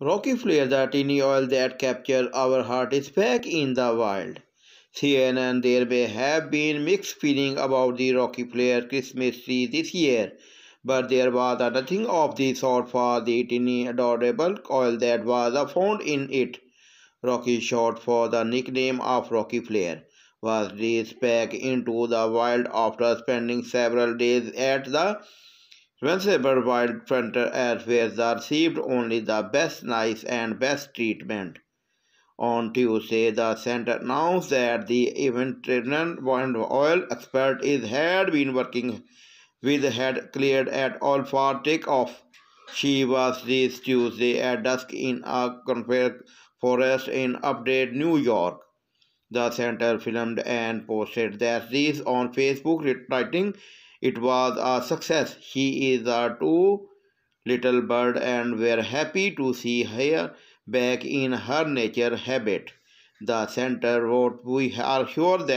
Rockefeller, the tiny oil that captured our heart, is back in the wild. CNN, there may have been mixed feeling about the Rockefeller Christmas tree this year, but there was nothing of the sort for the tiny adorable oil that was found in it. Rocky, short for the nickname of Rockefeller, was released back into the wild after spending several days at the Venerable Wild as where they received only the best nice and best treatment. On Tuesday, the center announced that the veterinary oil expert is had been working with had cleared at all for takeoff. She was released Tuesday at dusk in a conifer forest in upstate New York. The center filmed and posted that this on Facebook, writing it was a success. She is a true little bird and we're happy to see her back in her nature habit. The center wrote, We are sure that